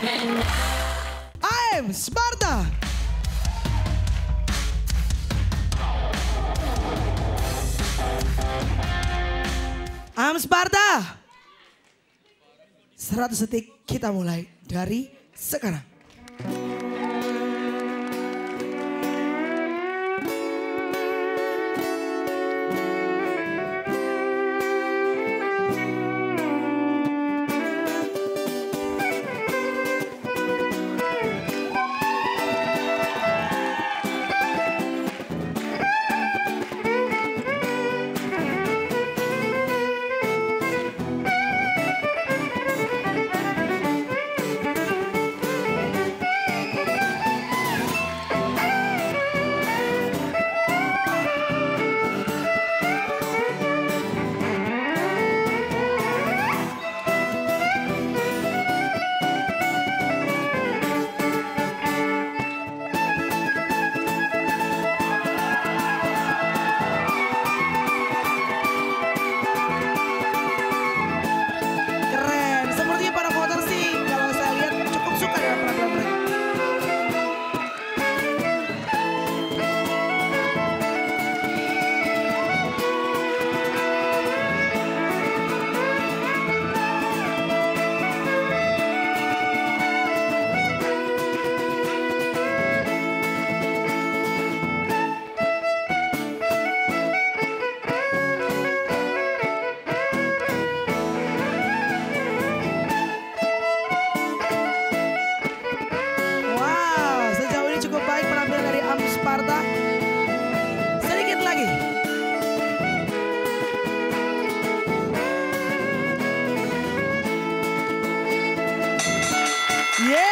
AM Sparta. AM Sparta. 100 detik kita mulai dari sekarang. Jakarta. Sedikit lagi. Yeah.